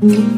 Mm-hmm.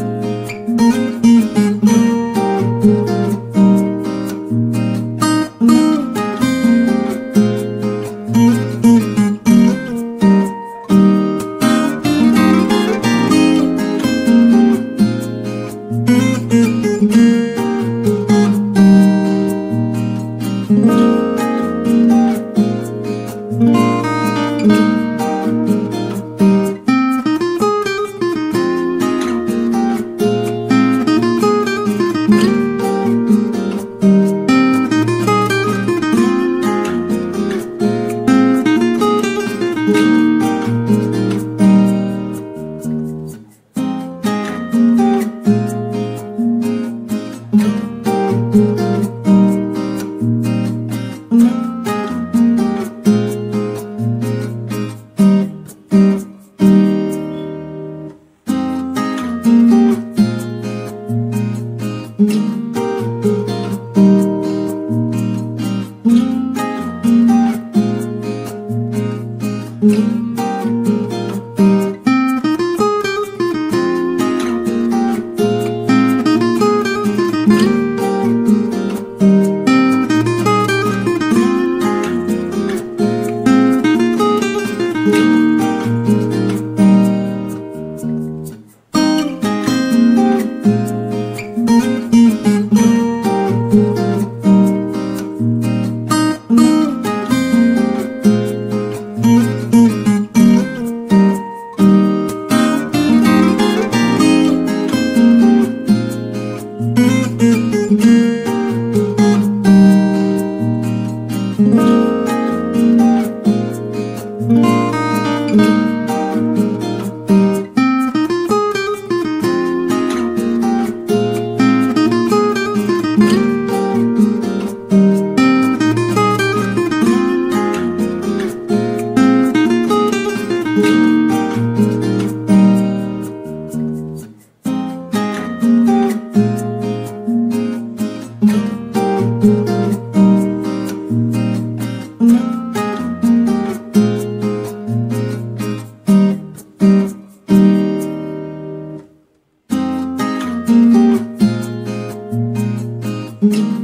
Mm-hmm.